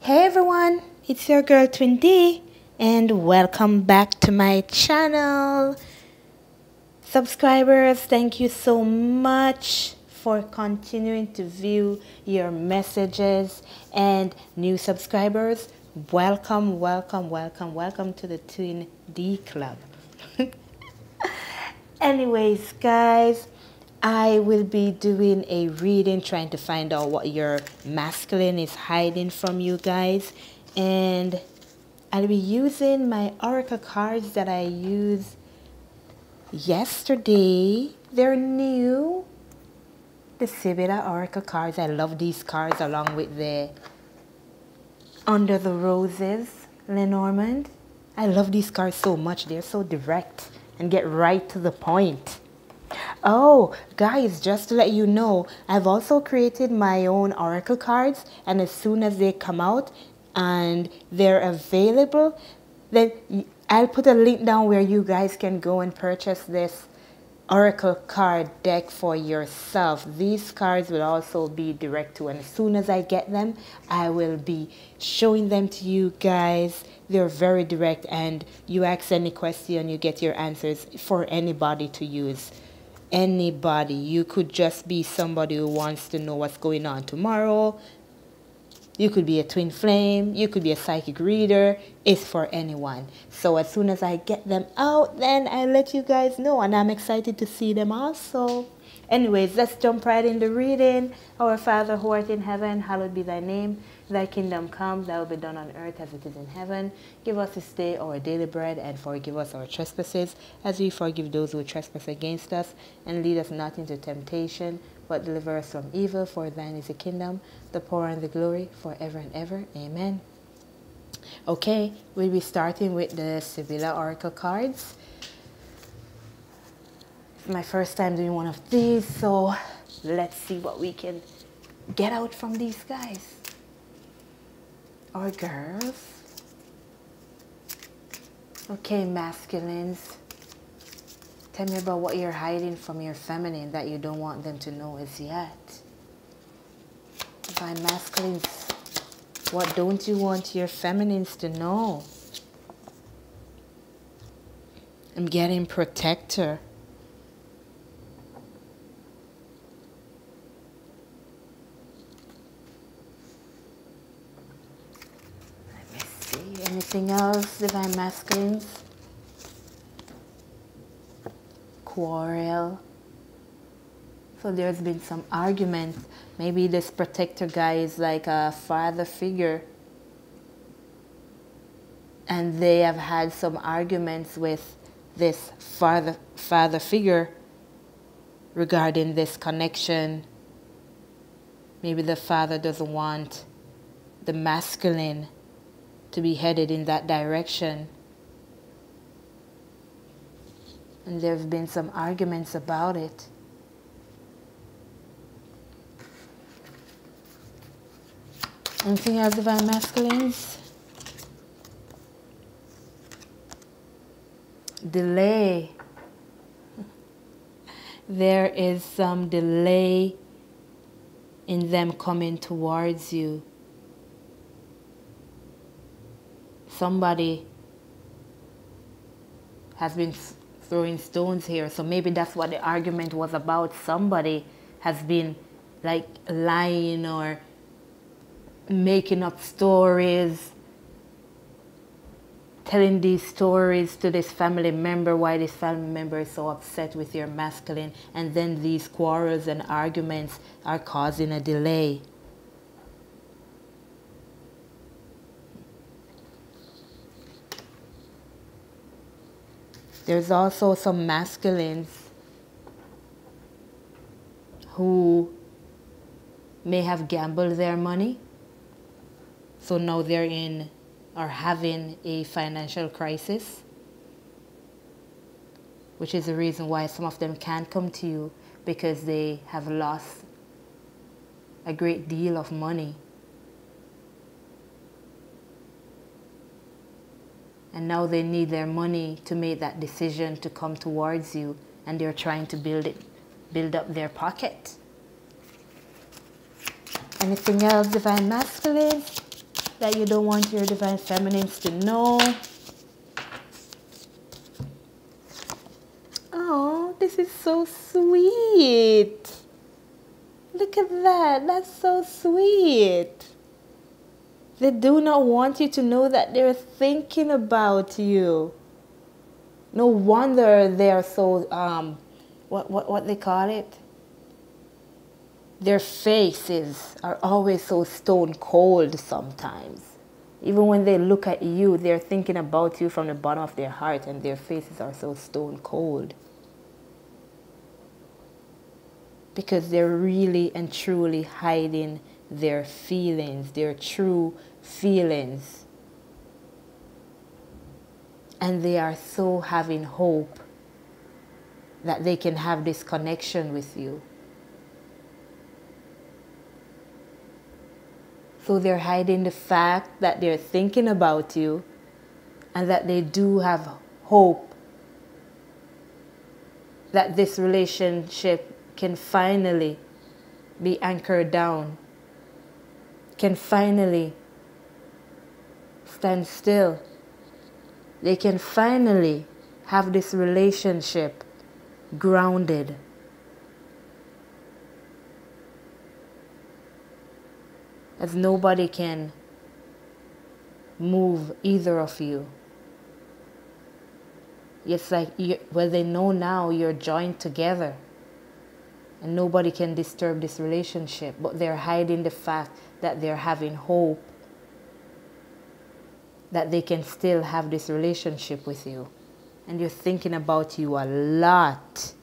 Hey everyone, it's your girl Twin D, and welcome back to my channel. Subscribers, thank you so much for continuing to view your messages. And new subscribers, welcome, welcome, welcome, welcome to the Twin D Club. Anyways, guys, I will be doing a reading trying to find out what your masculine is hiding from you guys. And I'll be using my oracle cards that I used yesterday. They're new. The Sibilla oracle cards. I love these cards along with the Under the Roses, Lenormand. I love these cards so much. They're so direct and get right to the point. Oh, guys, just to let you know, I've also created my own oracle cards, and as soon as they come out and they're available, then I'll put a link down where you guys can go and purchase this oracle card deck for yourself. These cards will also be direct to, and as soon as I get them, I will be showing them to you guys. They're very direct, and you ask any question, you get your answers for anybody to use anybody. You could just be somebody who wants to know what's going on tomorrow. You could be a twin flame. You could be a psychic reader. It's for anyone. So as soon as I get them out, then I let you guys know. And I'm excited to see them also. Anyways, let's jump right into reading. Our Father who art in heaven, hallowed be thy name. Thy kingdom come, thy will be done on earth as it is in heaven. Give us this day our daily bread, and forgive us our trespasses, as we forgive those who trespass against us. And lead us not into temptation, but deliver us from evil. For thine is the kingdom, the power, and the glory, forever and ever. Amen. Okay, we'll be starting with the Sibilla Oracle cards. My first time doing one of these, so let's see what we can get out from these guys or girls. Okay, masculines. Tell me about what you're hiding from your feminine that you don't want them to know as yet. Divine masculines, what don't you want your feminines to know? I'm getting protector. Anything else, divine masculines? Quarrel. So there's been some argument. Maybe this protector guy is like a father figure. And they have had some arguments with this father father figure regarding this connection. Maybe the father doesn't want the masculine to be headed in that direction. And there have been some arguments about it. Anything else divine masculines? Delay. There is some delay in them coming towards you. Somebody has been throwing stones here. So maybe that's what the argument was about. Somebody has been like lying or making up stories, telling these stories to this family member, why this family member is so upset with your masculine, and then these quarrels and arguments are causing a delay. There's also some masculines who may have gambled their money. So now they're in or having a financial crisis, which is the reason why some of them can't come to you because they have lost a great deal of money. And now they need their money to make that decision to come towards you and they're trying to build it build up their pocket anything else divine masculine that you don't want your divine feminines to know. Oh, this is so sweet. Look at that. That's so sweet. They do not want you to know that they're thinking about you. No wonder they're so, um, what, what, what they call it? Their faces are always so stone cold sometimes. Even when they look at you, they're thinking about you from the bottom of their heart, and their faces are so stone cold. Because they're really and truly hiding their feelings, their true feelings. And they are so having hope that they can have this connection with you. So they're hiding the fact that they're thinking about you and that they do have hope that this relationship can finally be anchored down, can finally stand still. They can finally have this relationship grounded. As nobody can move either of you. It's like, you, well, they know now you're joined together and nobody can disturb this relationship, but they're hiding the fact that they're having hope that they can still have this relationship with you. And you're thinking about you a lot.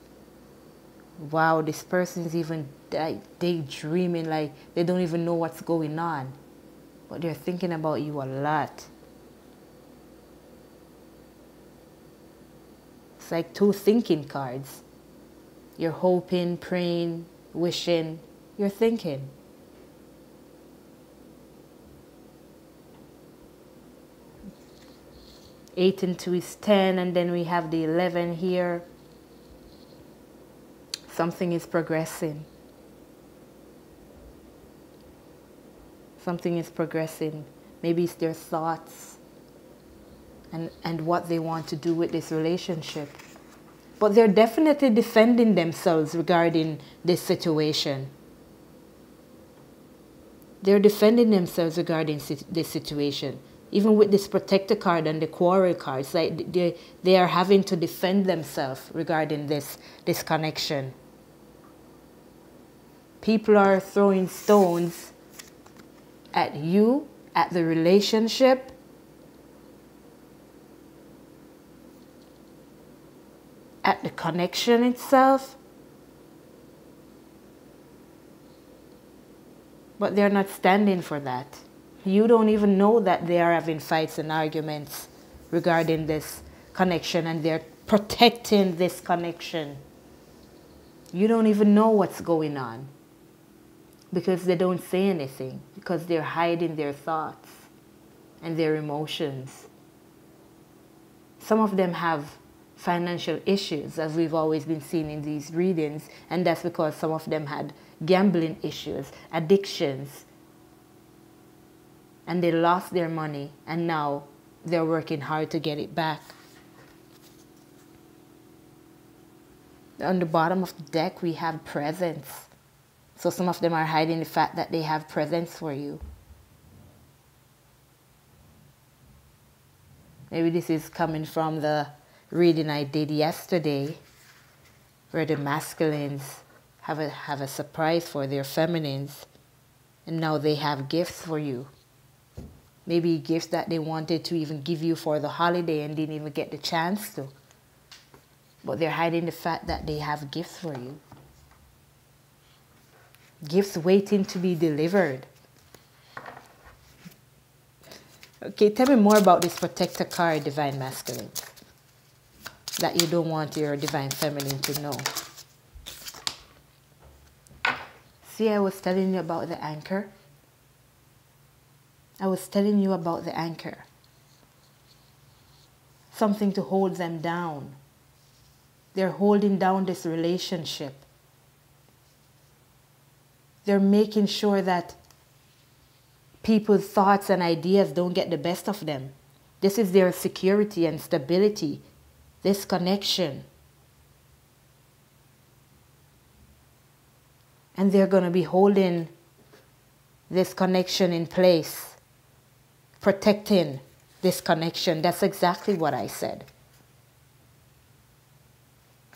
Wow, this person's even daydreaming like they don't even know what's going on. But they're thinking about you a lot. It's like two thinking cards. You're hoping, praying, wishing, you're thinking. Eight and two is 10, and then we have the 11 here. Something is progressing. Something is progressing. Maybe it's their thoughts and, and what they want to do with this relationship. But they're definitely defending themselves regarding this situation. They're defending themselves regarding this situation even with this protector card and the quarrel cards, like they, they are having to defend themselves regarding this, this connection. People are throwing stones at you, at the relationship. At the connection itself. But they're not standing for that. You don't even know that they are having fights and arguments regarding this connection and they're protecting this connection. You don't even know what's going on because they don't say anything because they're hiding their thoughts and their emotions. Some of them have financial issues, as we've always been seeing in these readings, and that's because some of them had gambling issues, addictions, and they lost their money and now they're working hard to get it back. On the bottom of the deck, we have presents. So some of them are hiding the fact that they have presents for you. Maybe this is coming from the reading I did yesterday, where the masculines have a, have a surprise for their feminines, and now they have gifts for you maybe gifts that they wanted to even give you for the holiday and didn't even get the chance to. But they're hiding the fact that they have gifts for you. Gifts waiting to be delivered. Okay, tell me more about this protector card, Divine Masculine, that you don't want your Divine Feminine to know. See, I was telling you about the anchor. I was telling you about the anchor. Something to hold them down. They're holding down this relationship. They're making sure that people's thoughts and ideas don't get the best of them. This is their security and stability, this connection. And they're going to be holding this connection in place, protecting this connection. That's exactly what I said.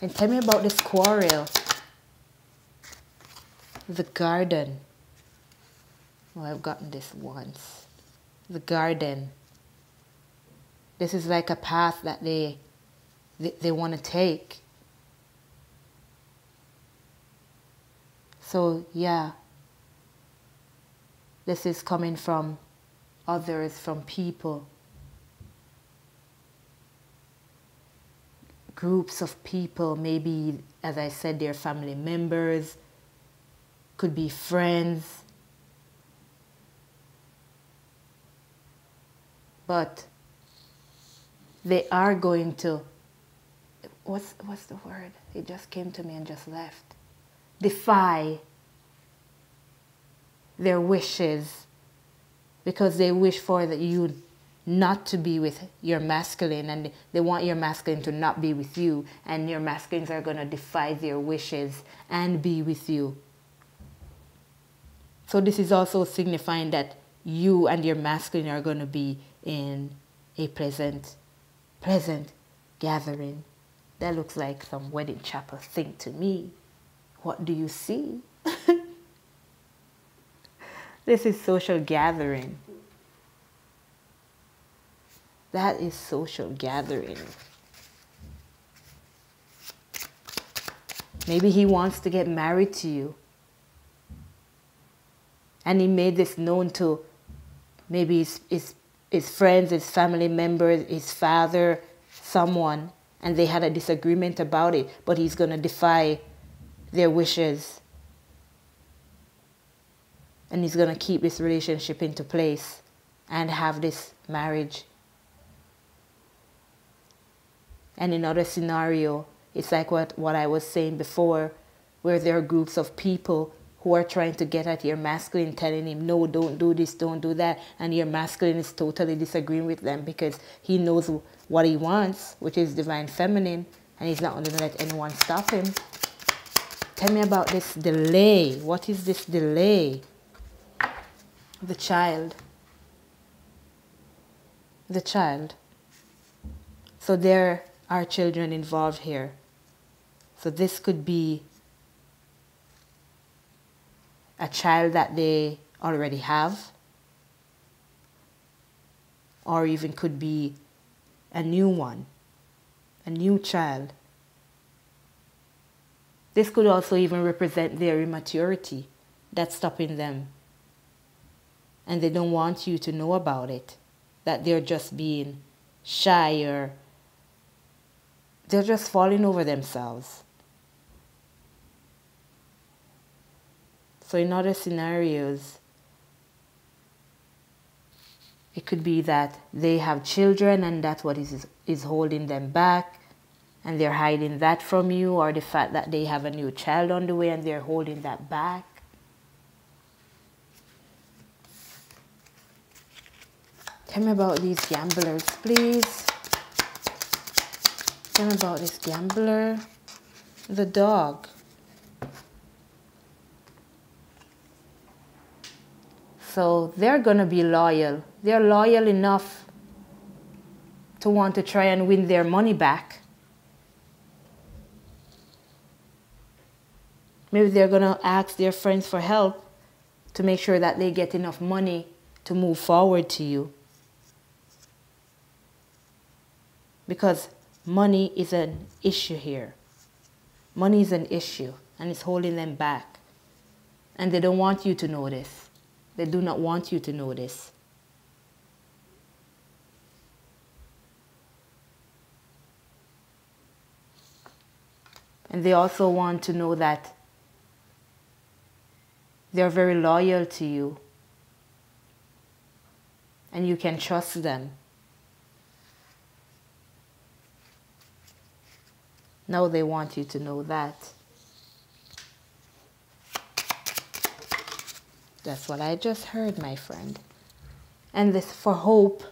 And tell me about this quarrel. The garden. Oh, I've gotten this once. The garden. This is like a path that they they, they want to take. So, yeah. This is coming from others, from people. Groups of people, maybe, as I said, their family members, could be friends. But they are going to what's what's the word? It just came to me and just left. Defy their wishes because they wish for that you not to be with your masculine and they want your masculine to not be with you and your masculines are going to defy their wishes and be with you. So this is also signifying that you and your masculine are going to be in a pleasant pleasant gathering. That looks like some wedding chapel thing to me. What do you see? this is social gathering. That is social gathering. Maybe he wants to get married to you. And he made this known to maybe his, his his friends, his family members, his father, someone, and they had a disagreement about it, but he's going to defy their wishes. And he's going to keep this relationship into place and have this marriage. And in other scenario, it's like what, what I was saying before, where there are groups of people who are trying to get at your masculine, telling him, no, don't do this, don't do that. And your masculine is totally disagreeing with them because he knows what he wants, which is divine feminine, and he's not going to let anyone stop him. Tell me about this delay. What is this delay? The child. The child. So there are children involved here. So this could be a child that they already have, or even could be a new one, a new child. This could also even represent their immaturity that's stopping them. And they don't want you to know about it, that they're just being shy or they're just falling over themselves. So in other scenarios, it could be that they have children and that's what is, is holding them back and they're hiding that from you or the fact that they have a new child on the way and they're holding that back. Tell me about these gamblers, please. Tell me about this gambler. The dog. So they're going to be loyal. They're loyal enough to want to try and win their money back. Maybe they're going to ask their friends for help to make sure that they get enough money to move forward to you. Because money is an issue here. Money is an issue and it's holding them back. And they don't want you to this. They do not want you to know this. And they also want to know that they're very loyal to you and you can trust them. Now they want you to know that. That's what I just heard, my friend. And this for hope,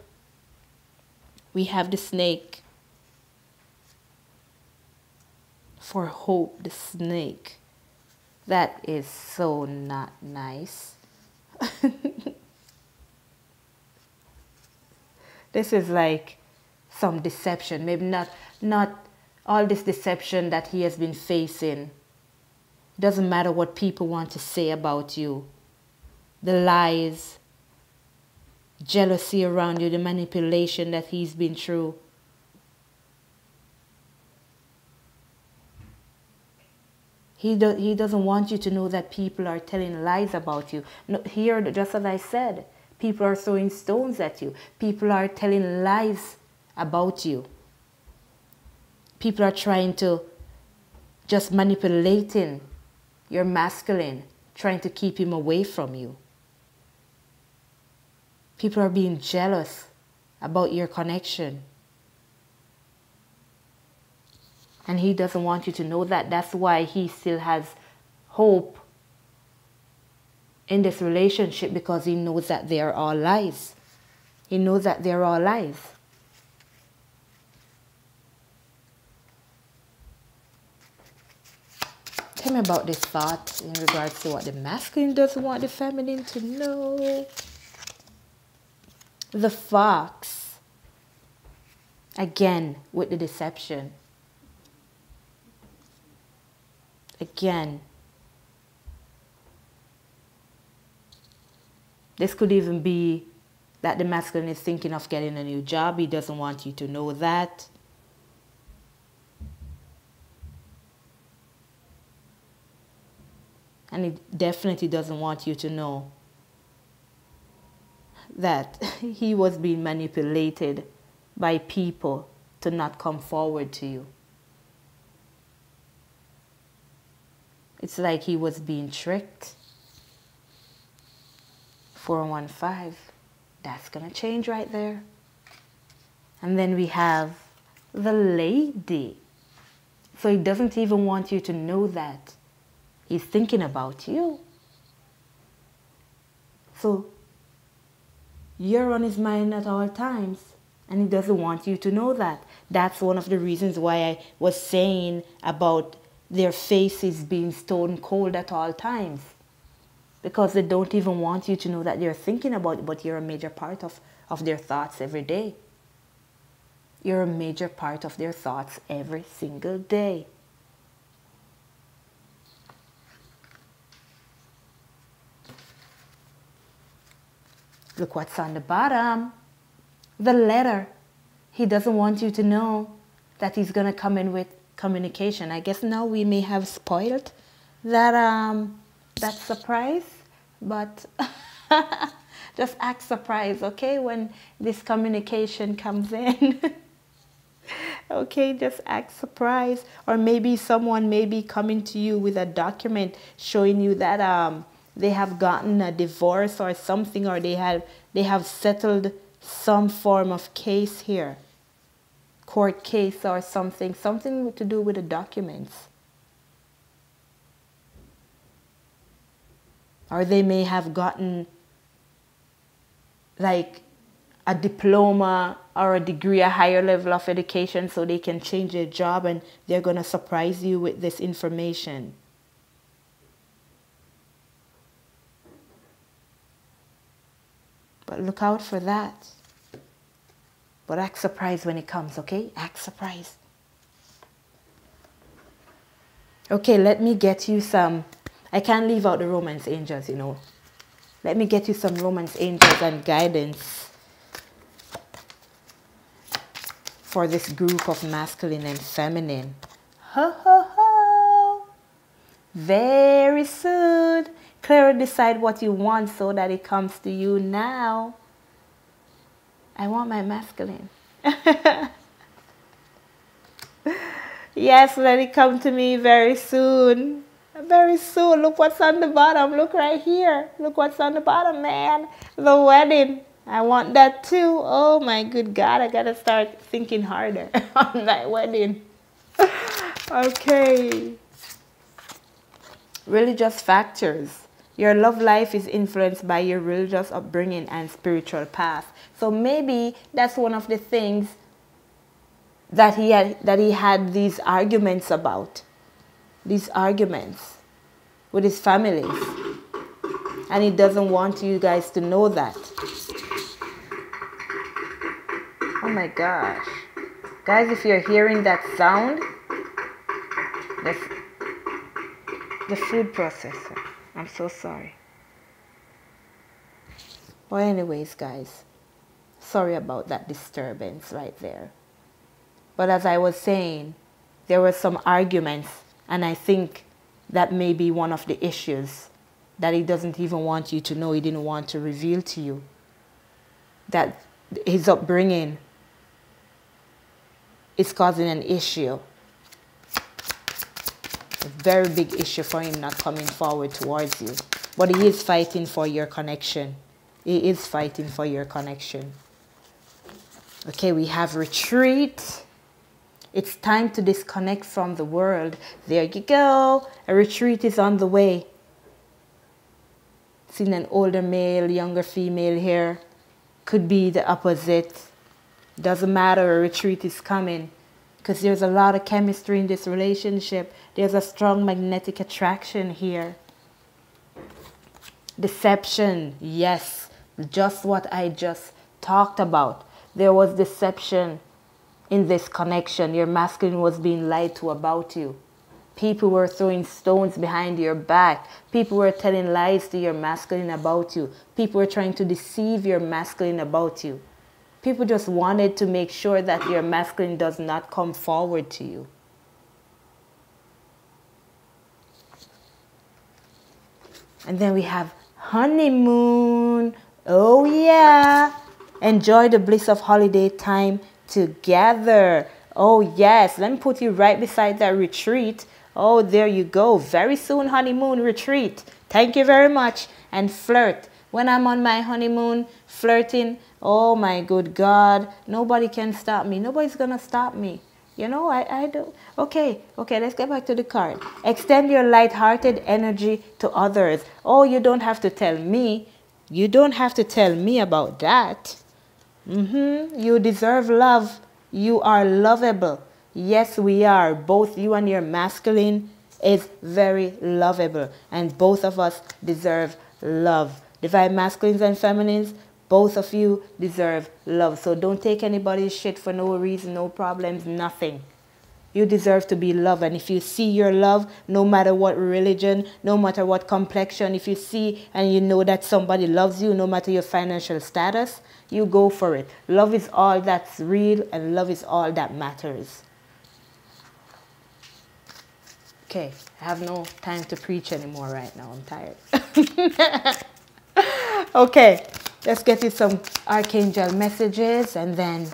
we have the snake. For hope, the snake. That is so not nice. this is like some deception. Maybe not not all this deception that he has been facing. It doesn't matter what people want to say about you. The lies, jealousy around you, the manipulation that he's been through. He, do, he doesn't want you to know that people are telling lies about you. No, here, just as I said, people are throwing stones at you. People are telling lies about you. People are trying to just manipulating your masculine, trying to keep him away from you. People are being jealous about your connection. And he doesn't want you to know that. That's why he still has hope in this relationship because he knows that they are all lies. He knows that they're all lies. Tell me about this thought in regards to what the masculine doesn't want the feminine to know. The fox, again with the deception. Again, this could even be that the masculine is thinking of getting a new job. He doesn't want you to know that. And he definitely doesn't want you to know that he was being manipulated by people to not come forward to you. It's like he was being tricked. 415, that's going to change right there. And then we have the lady. So he doesn't even want you to know that. He's thinking about you. So you're on his mind at all times. And he doesn't want you to know that. That's one of the reasons why I was saying about their faces being stone cold at all times. Because they don't even want you to know that they're thinking about but you're a major part of, of their thoughts every day. You're a major part of their thoughts every single day. Look what's on the bottom. The letter. He doesn't want you to know that he's going to come in with communication. I guess now we may have spoiled that um, that surprise, but just act surprised, okay, when this communication comes in. okay, just act surprised. Or maybe someone may be coming to you with a document showing you that um, they have gotten a divorce or something or they have they have settled some form of case here court case or something something to do with the documents. Or they may have gotten like a diploma or a degree a higher level of education so they can change their job and they're going to surprise you with this information But look out for that. But act surprised when it comes, okay? Act surprised. Okay, let me get you some. I can't leave out the romance angels, you know. Let me get you some romance angels and guidance for this group of masculine and feminine. Ho, ho, ho. Very soon Clearly decide what you want so that it comes to you now. I want my masculine. yes, let it come to me very soon. Very soon. Look what's on the bottom. Look right here. Look what's on the bottom, man. The wedding. I want that too. Oh my good God. I gotta start thinking harder on that wedding. okay. Really just factors Your love life is influenced by your religious upbringing and spiritual path. So maybe that's one of the things that he had that he had these arguments about. These arguments with his families. And he doesn't want you guys to know that. Oh my gosh. Guys, if you're hearing that sound, that's the food processor. I'm so sorry. Well, anyways, guys, sorry about that disturbance right there. But as I was saying, there were some arguments, and I think that may be one of the issues that he doesn't even want you to know, he didn't want to reveal to you. That his upbringing is causing an issue. Very big issue for him not coming forward towards you. But he is fighting for your connection. He is fighting for your connection. Okay, we have retreat. It's time to disconnect from the world. There you go. A retreat is on the way. Seeing an older male, younger female here. Could be the opposite. Doesn't matter, a retreat is coming. Because there's a lot of chemistry in this relationship. There's a strong magnetic attraction here. Deception, yes. Just what I just talked about. There was deception in this connection. Your masculine was being lied to about you. People were throwing stones behind your back. People were telling lies to your masculine about you. People were trying to deceive your masculine about you. People just wanted to make sure that your masculine does not come forward to you. And then we have honeymoon. Oh, yeah. Enjoy the bliss of holiday time together. Oh, yes. Let me put you right beside that retreat. Oh, there you go. Very soon, honeymoon retreat. Thank you very much. And flirt. When I'm on my honeymoon, flirting, oh my good God, nobody can stop me. Nobody's going to stop me. You know, I, I do. Okay, okay, let's get back to the card. Extend your light-hearted energy to others. Oh, you don't have to tell me. You don't have to tell me about that. Mm-hmm. You deserve love. You are lovable. Yes, we are. Both you and your masculine is very lovable. And both of us deserve love. Divine masculines and feminines, both of you deserve love. So don't take anybody's shit for no reason, no problems, nothing. You deserve to be loved. And if you see your love, no matter what religion, no matter what complexion, if you see and you know that somebody loves you, no matter your financial status, you go for it. Love is all that's real and love is all that matters. Okay, I have no time to preach anymore right now. I'm tired. okay, let's get you some archangel messages and then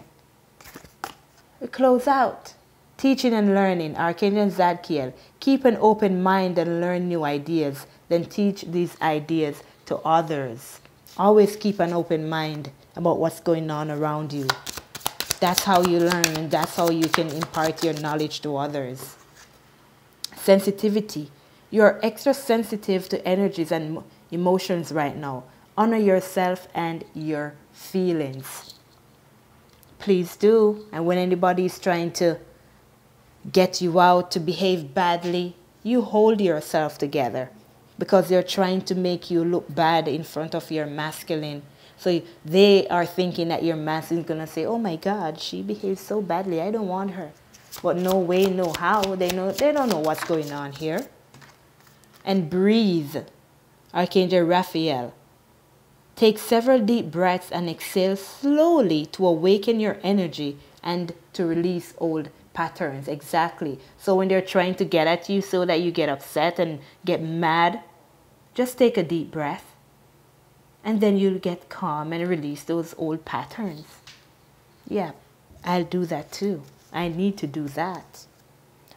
we close out. Teaching and learning, Archangel Zadkiel. Keep an open mind and learn new ideas, then teach these ideas to others. Always keep an open mind about what's going on around you. That's how you learn, and that's how you can impart your knowledge to others. Sensitivity. You're extra sensitive to energies and emotions right now. Honor yourself and your feelings. Please do. And when anybody is trying to get you out to behave badly, you hold yourself together because they're trying to make you look bad in front of your masculine. So they are thinking that your masculine is going to say, oh my God, she behaves so badly. I don't want her. But no way, no how. They, know, they don't know what's going on here. And breathe. Archangel Raphael. Take several deep breaths and exhale slowly to awaken your energy and to release old patterns. Exactly. So when they're trying to get at you so that you get upset and get mad just take a deep breath. And then you'll get calm and release those old patterns. Yeah i'll do that too. I need to do that.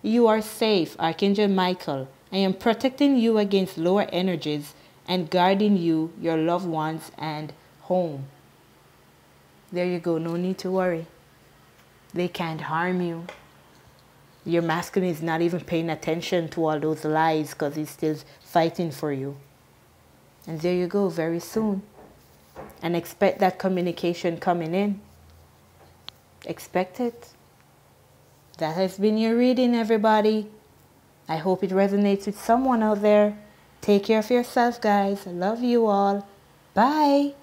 You are safe archangel michael. I am protecting you against lower energies and guarding you, your loved ones, and home. There you go, no need to worry. They can't harm you. Your masculine is not even paying attention to all those lies because he's still fighting for you. And there you go, very soon. And expect that communication coming in. Expect it. That has been your reading, everybody. I hope it resonates with someone out there. Take care of yourself, guys. I love you all. Bye.